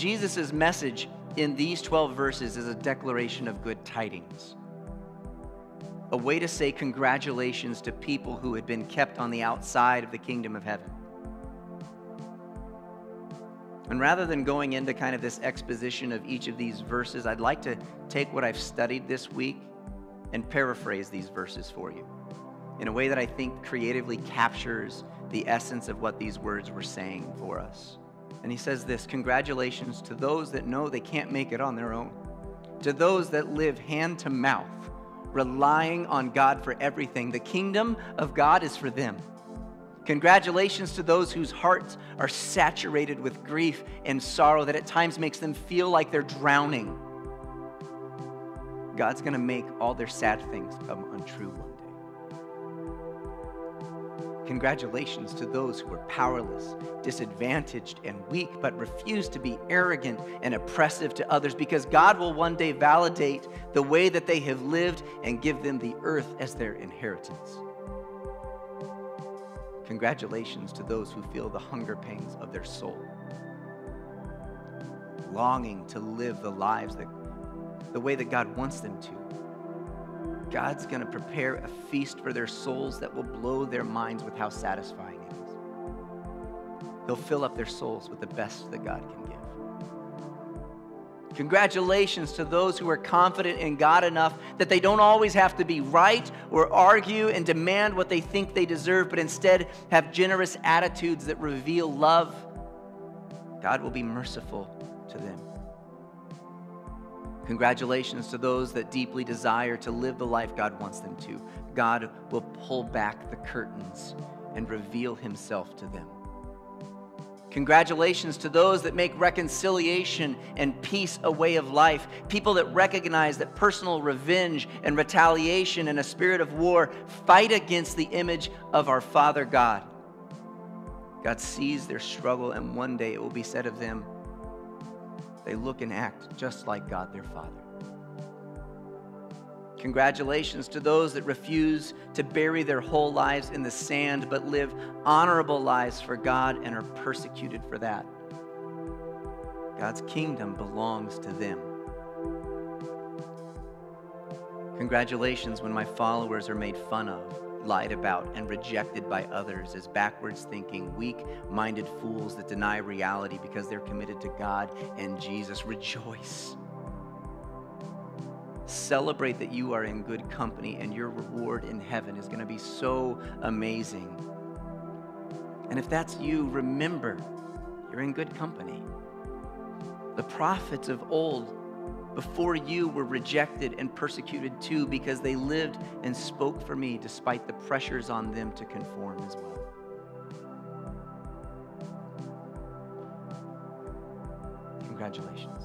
Jesus' message in these 12 verses is a declaration of good tidings. A way to say congratulations to people who had been kept on the outside of the kingdom of heaven. And rather than going into kind of this exposition of each of these verses, I'd like to take what I've studied this week and paraphrase these verses for you in a way that I think creatively captures the essence of what these words were saying for us. And he says this Congratulations to those that know they can't make it on their own, to those that live hand to mouth, relying on God for everything. The kingdom of God is for them. Congratulations to those whose hearts are saturated with grief and sorrow that at times makes them feel like they're drowning. God's going to make all their sad things come untrue one day. Congratulations to those who are powerless, disadvantaged, and weak, but refuse to be arrogant and oppressive to others because God will one day validate the way that they have lived and give them the earth as their inheritance. Congratulations to those who feel the hunger pangs of their soul, longing to live the lives that the way that God wants them to. God's going to prepare a feast for their souls that will blow their minds with how satisfying it is. He'll fill up their souls with the best that God can give. Congratulations to those who are confident in God enough that they don't always have to be right or argue and demand what they think they deserve, but instead have generous attitudes that reveal love. God will be merciful to them. Congratulations to those that deeply desire to live the life God wants them to. God will pull back the curtains and reveal himself to them. Congratulations to those that make reconciliation and peace a way of life. People that recognize that personal revenge and retaliation and a spirit of war fight against the image of our Father God. God sees their struggle, and one day it will be said of them, they look and act just like God their Father. Congratulations to those that refuse to bury their whole lives in the sand but live honorable lives for God and are persecuted for that. God's kingdom belongs to them. Congratulations when my followers are made fun of, lied about, and rejected by others as backwards thinking, weak minded fools that deny reality because they're committed to God and Jesus. Rejoice. Celebrate that you are in good company and your reward in heaven is going to be so amazing. And if that's you, remember you're in good company. The prophets of old before you were rejected and persecuted too because they lived and spoke for me despite the pressures on them to conform as well. Congratulations.